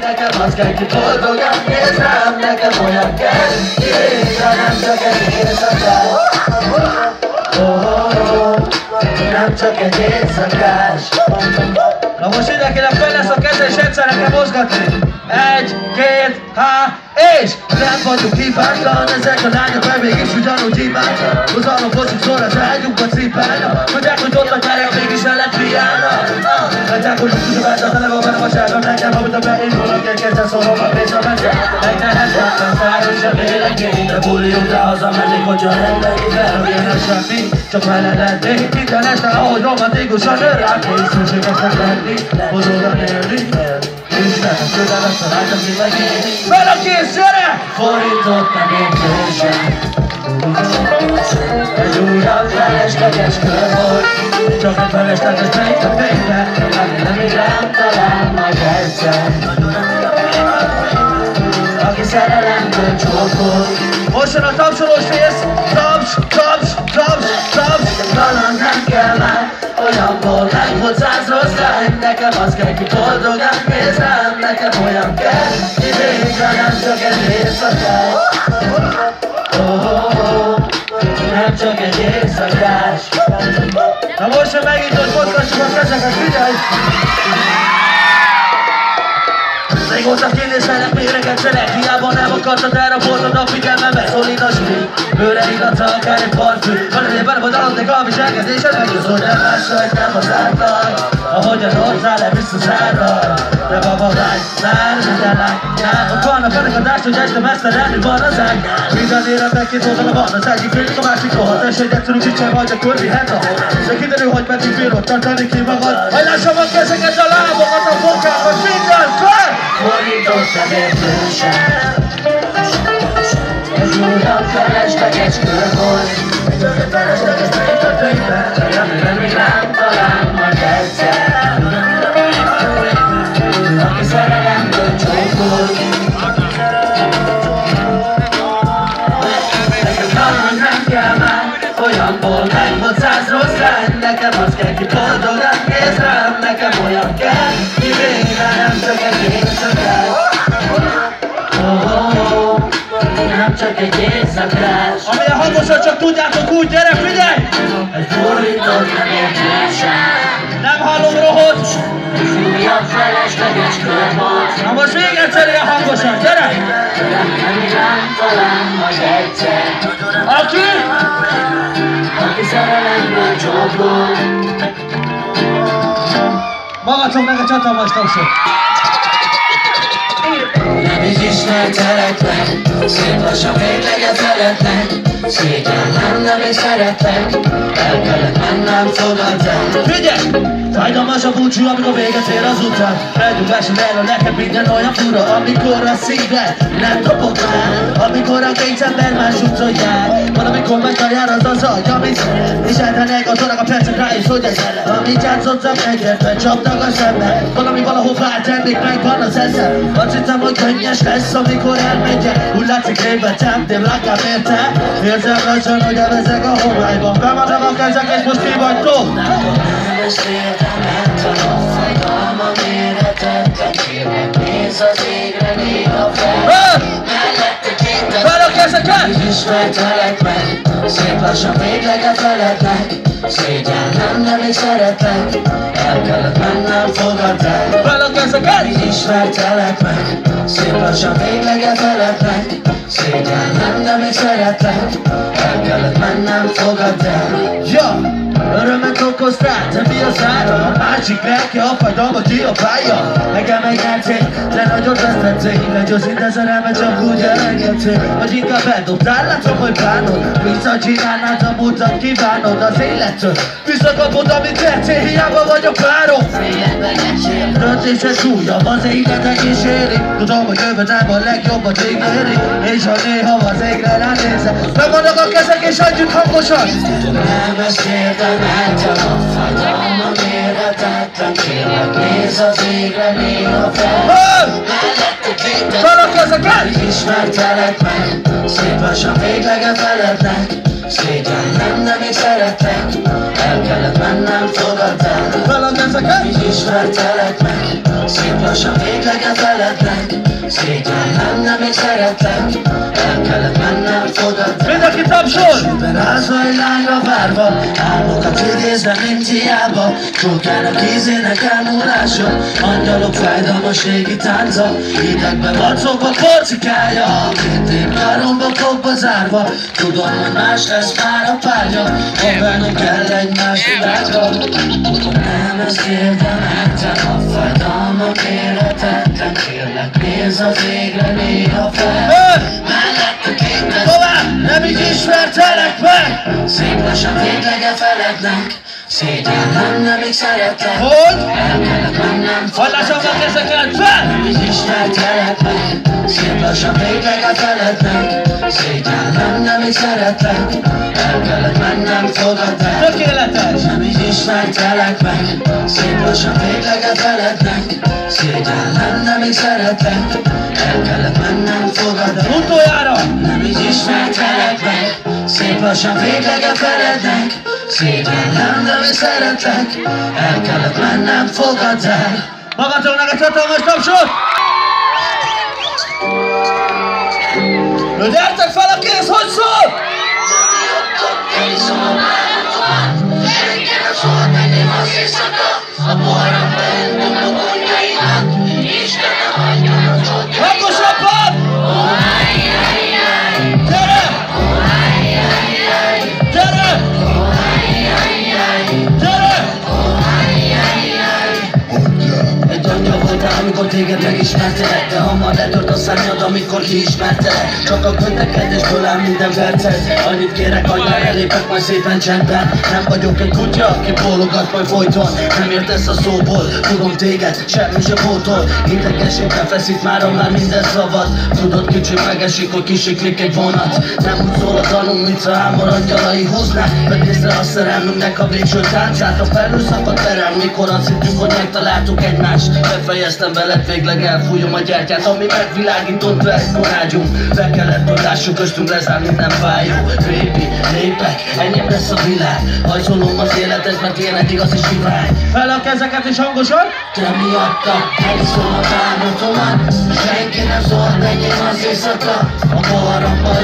Nekem az kell, ki boldogan néz rám Nekem olyan kell, végre nem csak egy éjszakás oh, oh, oh, Nem csak egy éjszakás Na most mindenkinek fel lesz a keze és egyszerre kell mozgatni. Egy, két, há, és nem vagyunk hibátlan, ezek a lányok meg mégis ugyanúgy hibátlan. Hozalom bocsúszor az ágyukba cipálnak, mondják, hogy ott akarják, mégis el lett piálna. Látják, hogy úgy a a tele van benne vasárnap nekem, amit a beindul, aki kezdve szólom a pénz a mese. Megnehetetlen fájó sem élek de buli után hazamennék, hogyha lenne fel, én semmi, csak vele lennék. Minden este, ahogy romantikusan örák, és szükségesnek lenni, hozóra élni. Isten, közel lesz a látom, ki megélni. Fel a kész, gyere! Fordított nem értősen Egy újabb felesleges kör volt Csak egy felesleges beint a fénybe, boldog, hogy száz rossz lány Nekem az kell, ki boldogan néz rám Nekem olyan kell, ki végre nem csak egy éjszakás oh, oh, oh, Nem csak egy éjszakás Na most jön megint, hogy mozgassuk a kezeket, figyelj! Régóta kérdéselek, méreget szerek, hiába nem akartad elraboltad a figyelmemet, szólít a stíl, bőre illata, akár egy parfüm, van egy benne vagy aludnék a viselkedésed, megjössz, hogy nem más vagy, nem az által, ahogyan hozzá le visszaszárral, de baba vágy, már minden lány, már ott vannak a dást, hogy este messze lenni van az ág, minden életben két oldala van, az egyik félig, a másik rohadt, és egy egyszerű kicsen vagy, akkor vihet a de kiderül, hogy meddig bírod tartani ki magad, hajlásom a kezeket, a lábokat, a fokákat, minden fel! Fordított nem értősen Egy újabb felesleges kör volt Egy újabb felesleges beint a könyvbe Ami nem is rám talál majd egyszer Aki szerelemből csókol Nekem talán nem kell már olyan boldog, hogy száz rossz lány Nekem az kell, ki boldogan néz rám Nekem olyan kell, ki végre nem csak egy éjszakás oh, csak egy éjszakás Amilyen hangosan csak tudjátok úgy, gyere, figyelj! Egy fordított nem értésen Nem hallom rohot! Újabb felesleges kör volt Na most még egyszer ilyen hangosan, gyere! Nem, nem rám talán majd egyszer Aki? Aki szerelemből csókol Magatoknak a csatalmas tapsot! Nem is ismertelek meg Szép lassan végleget szeretnek Szégyen nem, is szeretlek El kellett mennem, fogad el Figyelj! Fájdalmas a búcsú, amikor véget ér az után Megyünk el neked minden olyan fura Amikor a szíved nem dobog már. Amikor a két ember más úton jár. Van amikor megtalál az az agy, amit És eltennek az orrak a percek rá hogy ez Amit játszottam egyetben, csaptak a szembe. Valami valahová tennék, meg van az eszem Azt hittem, hogy könnyes lesz, amikor elmegyek Úgy látszik, évben temtém, rakám érte. Érzem lassan, hogy elvezek a homályban. Bemadom a kezek, és most ki vagytok Nem beszéltem, ment a nap Fájdalma méretettek Kérlek, nézz az égre, néha fel! Mellette két Fel a kezeket! Ismertelek meg Szép lassan végleget felednek Szégyen nem, nem is szeretlek. El kellett mennem, fogadd el. Fel a kezeket! Ismertelek meg Szép lassan végleget felednek Szégyen nem, nem is szeretlek. El kellett mennem, fogadd el. Ja! Örömet okoz rá, de mi az ára? A másik lelke a fájdalmat kiabálja Nekem egy játék, de nagyot vesztették Legy az ide szerelmet, csak úgy elengedték Vagy inkább eldobtál, látom, hogy bánod. Visszacsinálnád a múltat, kívánod az élettől Visszakapod, amit tetszél, hiába vagy a párom Döntésed súlyabb, az életek is éri Tudom, hogy jövedelem a legjobbat ígéri. És ha néha az égre ránézek Megvannak a kezek és adjuk hangosan. Nem ezt kérdem, eltalap Fájdalma méretetlen Kérlek, nézz az égre, néha fel. Ö! Mellette két Fel a kezeket! Így ismertelek meg Szép lassan végleget felednek. Szégyen nem, nem is szeretlek. El kellett mennem, fogadd el. Fel a kezeket! Így ismertelek meg Szép lassan végleget felednek. Szeretlek. El kellett mennem, Mindenki tapsol! Rázva egy lányra várva Álmokat idézve, mint hiába Csókának ízének elmúlása Angyalok fájdalmas régi tánca Hidegbe varcokba porcikája Két év karomba kokba zárva Tudom, hogy más lesz már a párja Ebben kell egy más világra Nem ezt érdemeltem A fájdalmak életetlen Kérlek nézz az égre néha fel Lassan véglege felednek. Szégyen nem még szeretlek Hogy? El kellett mennem. Hallások a kezeket fel! Nem is ismertelek meg Szép lassan véglege felednek. Szégyen nem még szeretlek El kellett mennem fogadd el Tökéletes! nem is ismertelek meg. Szép lassan véglege felednek. Szégyen nem még szeretlek El kellett mennem fogadd el Utoljára! nem is ismertelek meg Szép lassan véglege felednek Szégyen nem, nem is szeretlek El kellett mennem, fogadd el Magatoknak egy hatalmas tapsot! Na gyertek fel a kéz, hogy szól? Hangosabban! Amikor téged megismertelek De hamar letört a szárnyad, amikor kiismertelek. Csak a köntekedésből áll minden percet Annyit kérek, hogy elépek majd szépen csendben. Nem vagyok egy kutya, aki bólogat majd folyton. Nem értesz a szóból, tudom téged, semmi se pótol. Idegességben feszít már már minden szavad. Tudod kicsit megesik, hogy kisiklik egy vonat. Nem úgy szól a tanul, mint a ámor angyalai húznák. Vedd észre a szerelmünknek a végső táncát A felülszakad terem, mikor azt hittük, hogy megtaláltuk egymást. Befejeztem veled, végleg elfújom a gyertyát Ami megvilágított le egy korágyunk Be kellett, hogy lássuk köztünk lezárni, nem fájó. Baby, lépek, ennyi lesz a világ. Hajszolom az életet, mert ilyen egy igazi sivány. Fel a kezeket és hangosan! te miatta Elszól a bánatomat Senki nem szólt, enyém az éjszaka. A poharamban